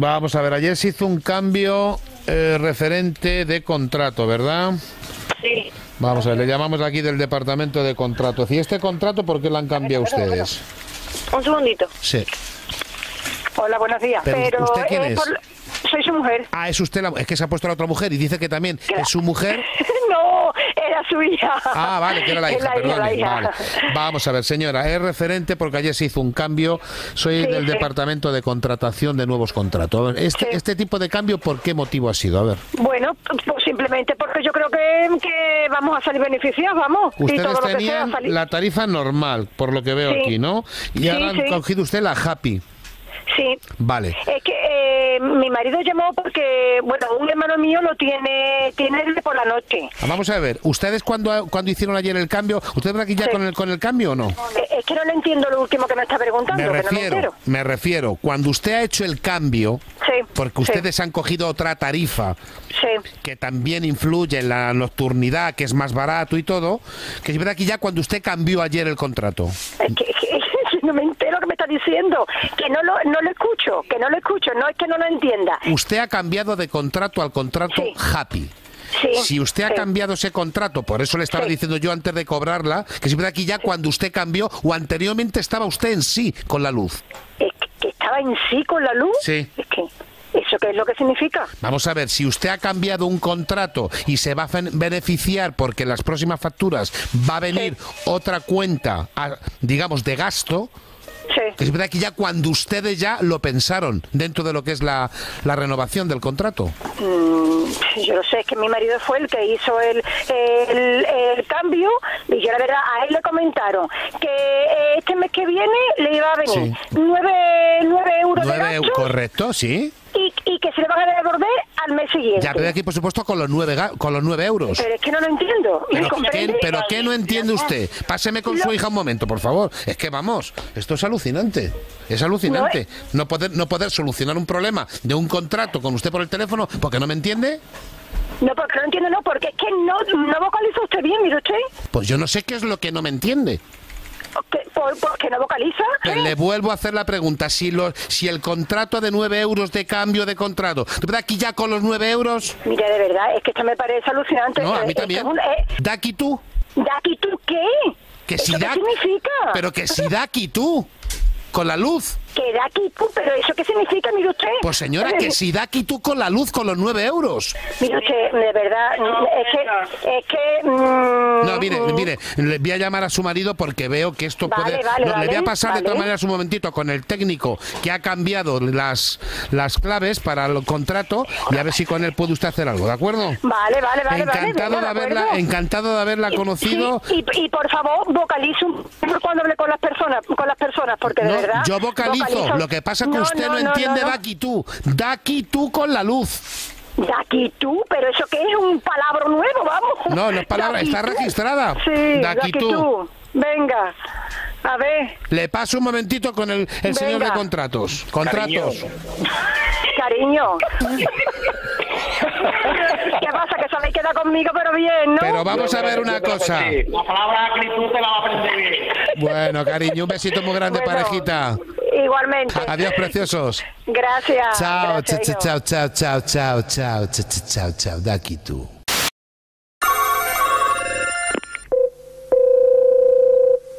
Vamos a ver, ayer se hizo un cambio eh, referente de contrato, ¿verdad? Sí. Vamos a ver, le llamamos aquí del departamento de contratos. ¿Y este contrato por qué lo han cambiado ustedes? Un segundito. Sí. Hola, buenos días. Pero, ¿usted quién eh, es? por- Soy su mujer. Ah, es usted la... Es que se ha puesto la otra mujer y dice que también es su mujer. era su hija. Ah, vale, que era la hija, la hija, la perdone. hija. Vale. Vamos a ver, señora, es referente porque ayer se hizo un cambio. Soy Sí, del sí. departamento de contratación de nuevos contratos. A ver, este, Sí. este tipo de cambio, ¿por qué motivo ha sido? A ver. Bueno, pues simplemente porque yo creo que, que vamos a salir beneficiados, vamos. y Ustedes todo lo que sea tenían la tarifa normal, por lo que veo aquí, ¿no? Y ahora han cogido usted la Happy. Sí. Vale. Es que eh, mi marido llamó porque, bueno, un hermano mío lo tiene, tiene por la noche. Ah, Vamos a ver, ¿ustedes cuando, cuando hicieron ayer el cambio, ¿ustedes van aquí ya Sí. con el, con el cambio o no? Eh, Es que no le entiendo lo último que me está preguntando, Me que no me refiero, me refiero, cuando usted ha hecho el cambio, Sí. porque sí, ustedes han cogido otra tarifa que también influye en la nocturnidad, que es más barato y todo, que es verdad que ya cuando usted cambió ayer el contrato. Es que, que- que no me entero diciendo, que no lo, no lo escucho, que no lo escucho, no es que no lo entienda. Usted ha cambiado de contrato al contrato Sí. Happy. Sí, Si usted ha sí. cambiado ese contrato, por eso le estaba Sí. diciendo yo antes de cobrarla, que verdad que ya cuando usted cambió o anteriormente estaba usted en sí con la luz. Es que, estaba en sí con la luz. Sí. Es que, ¿eso qué es lo que significa? Vamos a ver, si usted ha cambiado un contrato y se va a beneficiar porque en las próximas facturas va a venir otra cuenta, digamos, de gasto, Sí. que es verdad que ya cuando ustedes ya lo pensaron dentro de lo que es la, la renovación del contrato. Mm, yo lo sé, es que mi marido fue el que hizo el, el, el cambio y yo la verdad a él le comentaron que eh, este mes que viene le iba a venir Sí. nueve, nueve euros de Nueve, gasto correcto, sí. y, y que se le van a devolver al mes siguiente. Ya, pero aquí, por supuesto, con los nueve, con los nueve euros. Pero es que no lo entiendo. ¿Me Pero? ¿qué, pero ¿qué no entiende usted? Páseme con su hija un momento, por favor. Es que vamos, esto es alucinante. Es alucinante. No, poder, no poder solucionar un problema de un contrato con usted por el teléfono porque no me entiende. No, porque no entiendo, no, porque es que no, no vocaliza usted bien, mire usted. Pues yo no sé qué es lo que no me entiende. Que, por, porque no vocaliza. Pero le vuelvo a hacer la pregunta. Si, lo, si el contrato de nueve euros de cambio de contrato, ¿de verdad aquí ya con los nueve euros? Mira, de verdad, es que esto me parece alucinante. No, a mí también. es un- eh, tú. ¿De aquí tú qué? Que ¿Eso si qué da, significa? Pero que si da aquí tú. Con la luz. Que aquí tú, pero ¿eso qué significa, mire usted? Pues señora, que si da aquí tú con la luz, con los nueve euros. Mire usted, de verdad, es que... Es que mm, No, mire, mire, le voy a llamar a su marido porque veo que esto Vale, puede... vale, no, le voy a vale, pasar de todas vale. maneras un momentito con el técnico que ha cambiado las, las claves para el contrato y a ver si con él puede usted hacer algo, ¿de acuerdo? Vale, vale, vale, vale. encantado, venga, de haberla, encantado de haberla conocido. sí, y, y por favor, vocalice un poco cuando hable con las personas, con las personas, porque de No, verdad... yo vocalizo, lo que pasa es que usted no, entiende da aquí tú, da aquí tú con la luz. Aquí tú, pero eso que es un palabra nuevo, vamos. No, no es palabra, está registrada. Sí, aquí tú. Venga, a ver, Le paso un momentito con el, el señor de contratos. Contratos. cariño. ¿Qué pasa? Que sabéis quedar conmigo, pero bien, ¿no? Pero vamos a ver una cosa. La palabra actitud te la va a aprender bien. Bueno, cariño, un besito muy grande, Bueno, parejita. Igualmente. Adiós, preciosos. Gracias. Chao, chao, chao, chao, chao, chao, chao, chao, chao, chao, tú.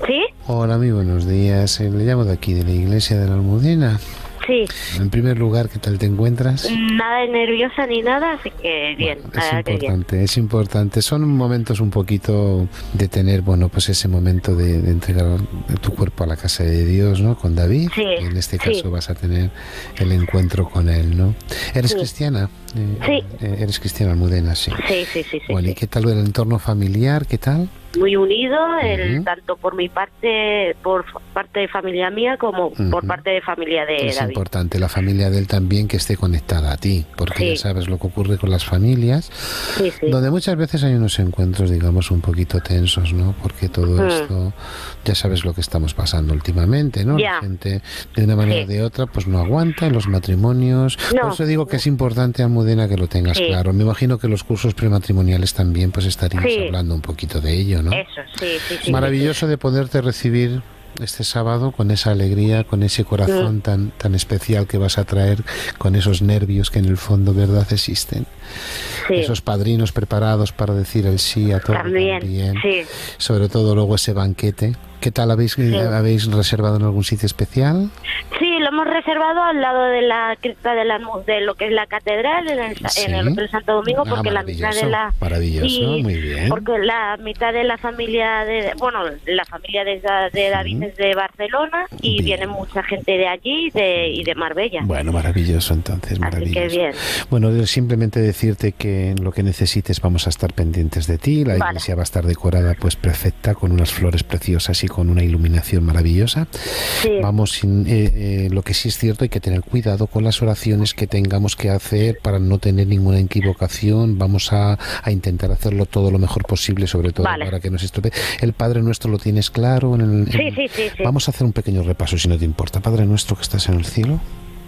¿Sí? Hola, muy buenos días. Eh, Le llamo de aquí, de la iglesia de la Almudena. Sí. En primer lugar, ¿qué tal te encuentras? Nada de nerviosa ni nada, así que bien. Es nada que bien. importante, es importante. Son momentos un poquito de tener, bueno, pues ese momento de, de entregar tu cuerpo a la casa de Dios, ¿no? Con David. Sí, Y en este sí. caso vas a tener el encuentro con él, ¿no? ¿Eres Sí. cristiana? Eh, Sí. eh, eres cristiana almudena, sí. Sí, sí, sí, sí. Bueno, sí. ¿y qué tal el entorno familiar? ¿Qué tal? Muy unido, el, Ujú. tanto por mi parte, por parte de familia mía, como por parte de familia de es David. importante la familia de él también que esté conectada a ti, porque Sí. ya sabes lo que ocurre con las familias, Sí, sí. donde muchas veces hay unos encuentros, digamos, un poquito tensos, ¿no? Porque todo esto, ya sabes lo que estamos pasando últimamente, ¿no? La gente, de una manera o de otra, pues no aguanta en los matrimonios. No. Por eso digo que es importante, Almudena, que lo tengas claro. Me imagino que los cursos prematrimoniales también, pues estaríamos hablando un poquito de ello, ¿no? Eso, sí, sí, sí. Maravilloso de poderte recibir este sábado con esa alegría, con ese corazón tan, tan especial que vas a traer, con esos nervios que en el fondo, ¿verdad?, existen. Sí. Esos padrinos preparados para decir el sí a todo. También, sí. Sobre todo luego ese banquete. ¿Qué tal habéis, habéis reservado en algún sitio especial? Sí, lo hemos reservado al lado de la cripta de, la, de lo que es la catedral en el, en el Hotel Santo Domingo, Ah, porque la mitad de la maravilloso, sí, muy bien. porque la mitad de la familia de bueno la familia de, de David es de Barcelona y Bien. viene mucha gente de allí de, y de Marbella. Bueno, maravilloso entonces, Así maravilloso. que bien. Bueno, simplemente decirte que lo que necesites vamos a estar pendientes de ti. La Vale. iglesia va a estar decorada pues perfecta, con unas flores preciosas y con una iluminación maravillosa. Sí. Vamos, sin, eh, eh, lo que sí es cierto, hay que tener cuidado con las oraciones que tengamos que hacer para no tener ninguna equivocación. Vamos a, a intentar hacerlo todo lo mejor posible, sobre todo Vale. para que no se estropee. El Padre Nuestro lo tienes claro. En el, en- sí, sí, sí. Vamos a hacer un pequeño repaso, si no te importa. Padre Nuestro que estás en el cielo.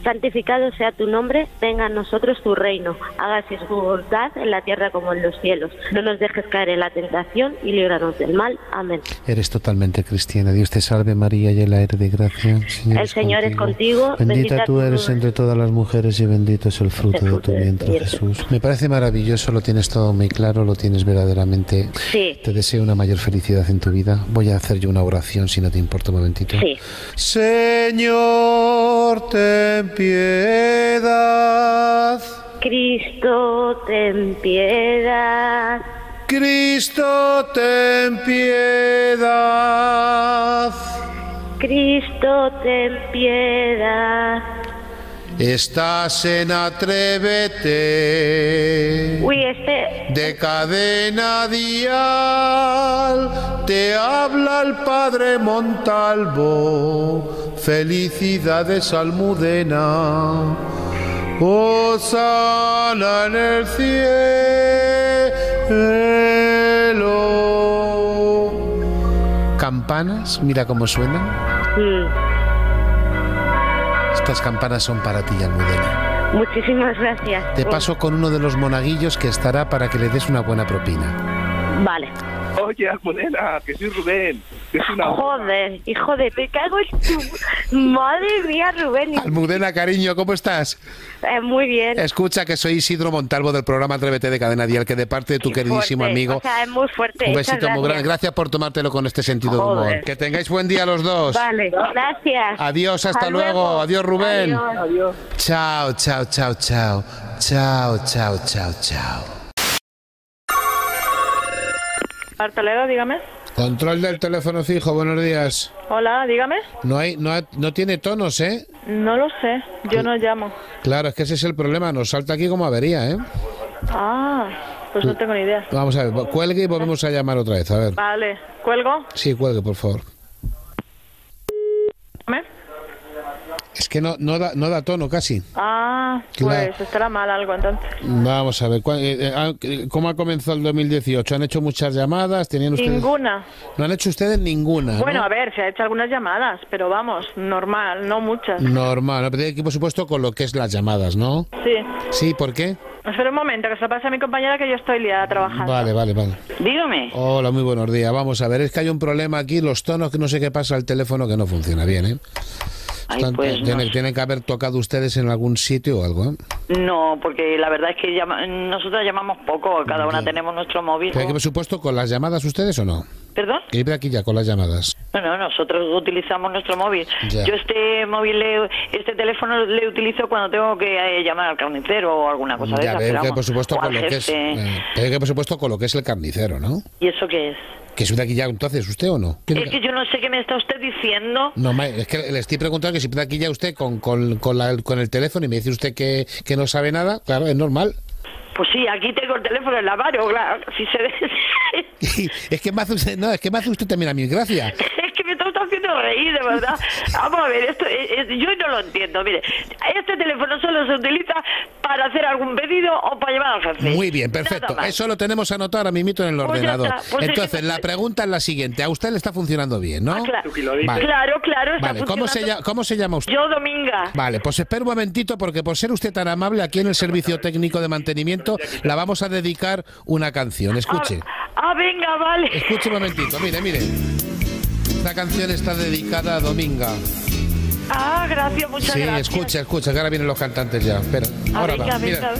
Santificado sea tu nombre, venga a nosotros tu reino, hágase su voluntad en la tierra como en los cielos. No nos dejes caer en la tentación y líbranos del mal. Amén. Eres totalmente cristiana. Dios te salve María, llena eres de gracia. El Señor es contigo, Bendita bendita tú eres entre todas las mujeres y bendito es el fruto de fruto tu de tu vientre, vientre. Jesús. Me parece maravilloso, lo tienes todo muy claro, lo tienes verdaderamente. Sí. Te deseo una mayor felicidad en tu vida. Voy a hacer yo una oración, si no te importa un momentito. Sí. Señor, ten piedad. Cristo, ten piedad. Cristo, ten piedad. Cristo, ten piedad. Estás en Atrévete. Uy, este... De cadena dial te habla el padre Montalvo. Felicidades Almudena. Osana en el cielo. Campanas, mira cómo suenan. mm, Estas campanas son para ti, Almudena. muchísimas gracias. Te paso con uno de los monaguillos que estará para que le des una buena propina. Vale. Oye, Almudena, que soy Rubén, que es una... Joder, hijo de... Me cago en tu... Madre mía, Rubén. Almudena, cariño, ¿cómo estás? Eh, muy bien. Escucha que soy Isidro Montalvo del programa Atrévete de Cadena Dial, que de parte de tu Qué queridísimo fuerte. amigo. O sea, es muy fuerte. Un besito muy grande. gracias. Por tomártelo con este sentido de humor. Que tengáis buen día los dos. Vale, gracias. Adiós, hasta Hasta luego. luego. Adiós, Rubén. Adiós. Chao, chao, chao, chao. Chao, chao, chao, chao. Toledo, dígame. Control del teléfono fijo, buenos días. Hola, dígame. No hay, no, ha- no tiene tonos, ¿eh? No lo sé, yo no llamo. Claro, es que ese es el problema. Nos salta aquí como avería, ¿eh? Ah, pues no tengo ni idea. Vamos a ver, cuelgue y volvemos a llamar otra vez. A ver. Vale, cuelgo. Sí, cuelgue, por favor. Dígame. Es que no, no, da, no da tono casi. Ah, Claro. pues estará mal algo entonces. Vamos a ver, ¿cuál- eh, eh, ah, ¿cómo ha comenzado el 2018? ¿Han hecho muchas llamadas? ¿Tenían ustedes... Ninguna. No han hecho ustedes ninguna. ¿no? Bueno, a ver, se ha hecho algunas llamadas, pero vamos, normal, no muchas. Normal, ¿no? Pero tiene que por supuesto, con lo que es las llamadas, ¿no? Sí. Sí, ¿por qué? Espera un momento, que se lo pase a mi compañera que yo estoy liada trabajando. Vale, vale, vale. Dígame. Hola, muy buenos días. Vamos a ver, es que hay un problema aquí, los tonos que no sé qué pasa al teléfono que no funciona bien, ¿eh? Están- pues, tienen, no. tienen que haber tocado ustedes en algún sitio o algo, ¿eh? No, porque la verdad es que llama- nosotros llamamos poco, cada una tenemos nuestro móvil. ¿Tienen que, por supuesto, con las llamadas ustedes o no? ¿Perdón? Que aquí ya con las llamadas. Bueno, nosotros utilizamos nuestro móvil. Ya. Yo este móvil, este teléfono le utilizo cuando tengo que eh, llamar al carnicero o alguna cosa de ya esas. veo pero que, por supuesto, con lo que es... eh, que, por supuesto, con lo que es el carnicero, ¿no? ¿Y eso qué es? ¿Que es de aquí ya entonces usted o no? Es que yo no sé qué me está usted diciendo. No, es que le estoy preguntando que si puede aquí ya usted con, con, con, la- con el teléfono y me dice usted que, que no sabe nada, claro, es normal. Pues sí, aquí tengo el teléfono en la mano, claro. Si se ve... es que me hace usted, no, es que me hace usted también a mí gracia. Es que me está haciendo reír, de verdad. Vamos a ver, esto, yo no lo entiendo. Mire, este teléfono solo se utiliza para hacer algún pedido o para llevar al jefe. Muy bien, perfecto. Eso lo tenemos anotado ahora mismo en el Pues ordenador. pues Entonces, sí. la pregunta es la siguiente. A usted le está funcionando bien, ¿no? Ah, claro. Vale. claro, claro, está Vale, ¿cómo se, llama, ¿cómo se llama usted? Yo, Dominga. Vale, pues espera un momentito porque por ser usted tan amable aquí en el servicio técnico de mantenimiento la vamos a dedicar una canción. Escuche. Ah, venga, vale. Escuche un momentito, mire, mire. Esta canción está dedicada a Dominga. Ah, gracias, muchas Sí, gracias. escucha, escucha, que ahora vienen los cantantes ya. Espera, Ah, ahora venga, va. venga.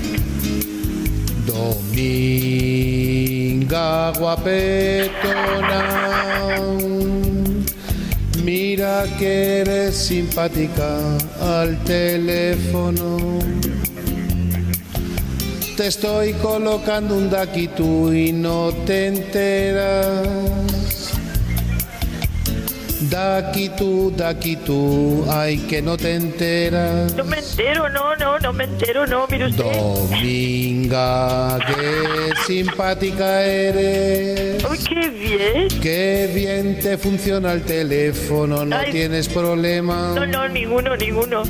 Dominga guapetona, mira que eres simpática al teléfono. Te estoy colocando un daquitú y no te enteras. Daquitú, daquitú, ay que no te enteras. No me entero, no, no, no me entero, no, mire usted. Dominga, qué simpática eres. Uy, qué bien. Qué bien te funciona el teléfono, no Ay. tienes problema. No, no, ninguno, ninguno.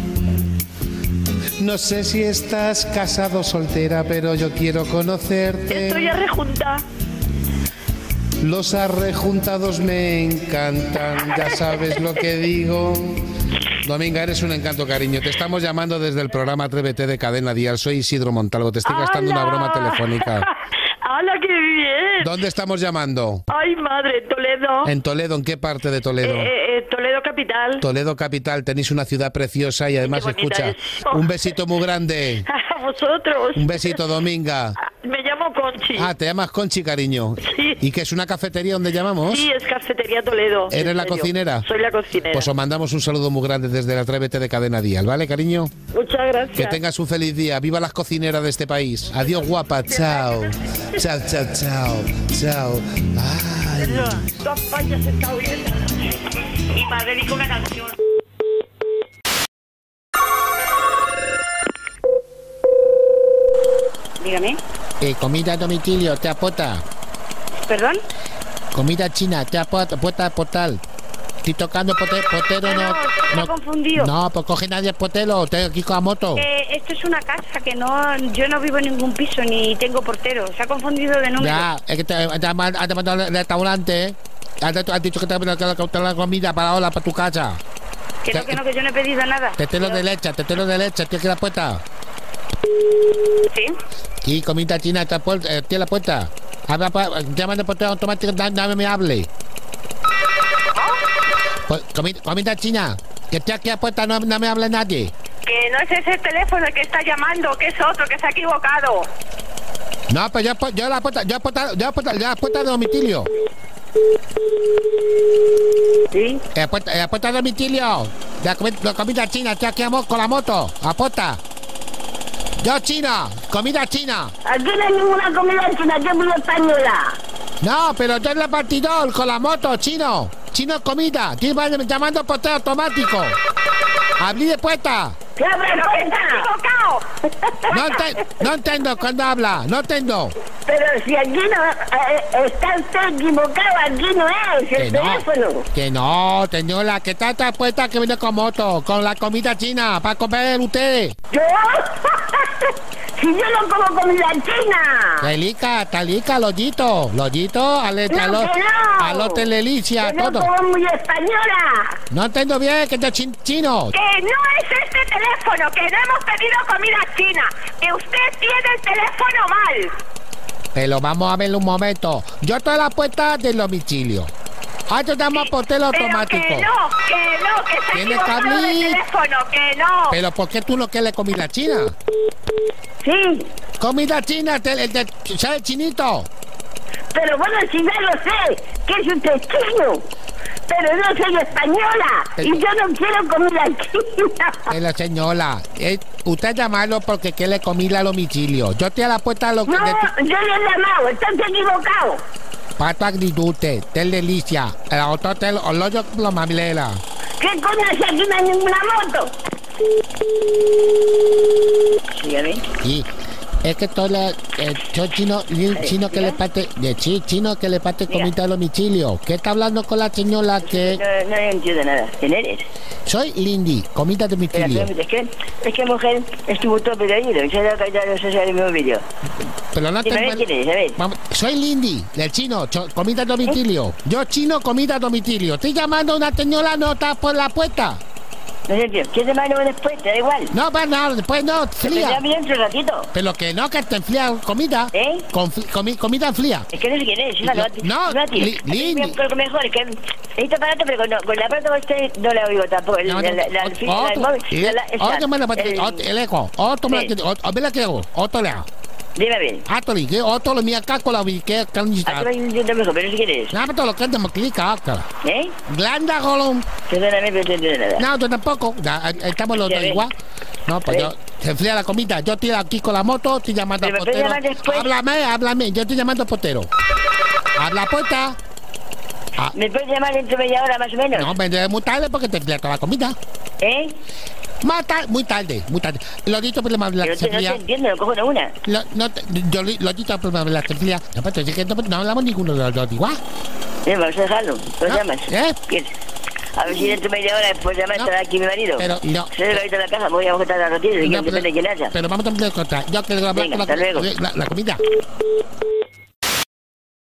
No sé si estás casado o soltera, pero yo quiero conocerte. Estoy a rejunta. Los arrejuntados me encantan, ya sabes lo que digo. Dominga, eres un encanto, cariño. Te estamos llamando desde el programa Atrévete de Cadena Dial. Soy Isidro Montalvo, te estoy gastando una broma telefónica. ¡Hala, qué bien! ¿Dónde estamos llamando? Ay, madre, Toledo. En Toledo, ¿en qué parte de Toledo? Eh, eh, eh, Toledo capital. Toledo capital, tenéis una ciudad preciosa y además escucha, es. un besito muy grande. A vosotros. Un besito, Dominga. Llamo Conchi. Ah, te llamas Conchi, cariño. Sí. ¿Y que es una cafetería donde llamamos? Sí, es Cafetería Toledo. ¿Eres la cocinera? Soy la cocinera. Pues os mandamos un saludo muy grande desde la Atrévete de Cadena Dial, ¿vale, cariño? Muchas gracias. Que tengas un feliz día. Viva las cocineras de este país. Adiós, guapa. Chao. Chao, chao, chao. Chao. Ay. Dos fallas está bien. Y dedico una canción. Dígame. Eh, comida a domicilio, te aporta. ¿Perdón? Comida china, te aporta, aporta portal. Estoy tocando pote- potero, no. se ha confundido. No, pues coge nadie el potero, estoy aquí con la moto. Eh, esto es una casa que no, yo no vivo en ningún piso ni tengo portero. Se ha confundido de número. Ya, es que te, te, ha man- te ha mandado el restaurante. Has, has dicho que te que- que la comida para ahora, para tu casa. Que no, que no, que yo no he pedido nada. Tetelo de leche, tetelo de leche, tiene que la puerta. Sí. Y comida china, está eh, tiene la puerta. Habla, pa- llama de portero automático, da- dame me hable. Pues, comi- comida china, que esté aquí a puerta, no, no me hable nadie. Que no es ese teléfono que está llamando, que es otro, que se ha equivocado. No, pues yo, yo la puerta, yo puerta, yo la puerta, yo puerta de domicilio. Sí. La puerta, la puerta de domicilio. La, comi- la comida china, estoy aquí con la moto, a puerta. Yo china, comida china. Aquí no hay ninguna comida china, yo soy española. No, pero yo en la partidor con la moto, chino. Chino comida. Estoy llam- llamando portero automático. Abrí de puerta. ¿Qué. No, ente- no entiendo cuando habla. No entiendo. Pero si aquí no, eh, está usted equivocado, aquí no es Que el no. teléfono. Que no, señora. Que está esta puerta que viene con moto. Con la comida china. Para comer usted. ¿Yo? Si yo no como comida china. Talica, talica, lollito. Lollito, ale, No, no. telelicia, no todo. como muy española. No entiendo bien que es chin- chino. Que no es este teléfono, que no hemos pedido comida china. Que usted tiene el teléfono mal. Pero vamos a ver un momento. Yo estoy a la puerta del domicilio. Ah, yo llamo a Pero automático. que no, que no, que ha Tiene cable. teléfono, que no. Pero ¿por qué tú no quieres comida china? Sí, Comida china, el, el de, ¿sabes chinito? pero bueno, si ya lo sé, que es usted chino. Pero no soy española y Pero- yo no quiero comida china. Pero señora, eh, usted llamarlo porque quiere comida a domicilio. Yo estoy a la puerta de lo que... No, de yo le he llamado, está usted equivocado. Tu actitud, tel delicia. El otro tel, hoyo lo mamilera. ¿Qué coño si aquí no hay ninguna moto? Sí. Sí. Es que todo la, eh, chino, chino que le parte, de chi, chino que le parte comida a domicilio. ¿Qué está hablando con la señora que No, no entiendo nada. ¿Quién eres? soy Lindy, comida a domicilio? es que, es que mujer estuvo todo ya, ya no sé si el mismo vídeo. Pero no te Dime, ¿quién eres? A ver. Vamos, Soy Lindy, del chino, comida a domicilio. Yo chino, comida a domicilio. Estoy llamando a una señora, no está por la puerta. No sé, tío. ¿Quieres llamarlo después? Te da igual. No, pues no, después no, Te fría. dentro de un ratito. Pero que no, que te enfría comida. ¿Eh? Con, comi- comida fría. Es que no sé quién es, hija, No, no, Lini. Lo mejor es que este aparato, pero con, con el aparato este no la oigo tampoco. El, No, la, no, la, la, fil- la- el otro, móvil, la- la- otro me lo el- otro- el eco, otro me Sí. lo otro, ve la que hago, otro le hago. Dime bien. Otro le, que otro le mía caco la vi que canita. Aquí hay un diente mejor, pero no sé quién es. No, pero lo que te me clica, acá. ¿Eh? Glanda Golum. Pero no entiendo nada. No, tú tampoco. Estamos los dos igual. No, pues yo, se enfría la comida. Yo estoy aquí con la moto, estoy llamando al ¿Me después? Háblame, háblame. Yo estoy llamando al portero. Habla puerta. Ah, ¿Me puedes llamar dentro de media hora más o menos? no, vendré muy tarde porque te enfría toda la comida. ¿Eh? Más tarde, muy tarde, muy tarde. Lo dicho, me la Pero se te, no te entiendo, lo cojo de una. Lo, no, te- yo lo dicho, me la enfría. No, pero es que no, no hablamos ninguno de los dos igual. Bien, vamos a dejarlo. ¿Lo No, llamas? ¿eh? Bien. A ver si dentro de media hora después llama No, estará aquí mi marido. pero no. Se debe ahorita a la casa, voy a buscar la noticia, No, depende de quién haya. pero vamos a empezar con otra. Yo hablar Venga, con hasta la, luego. la, la comida.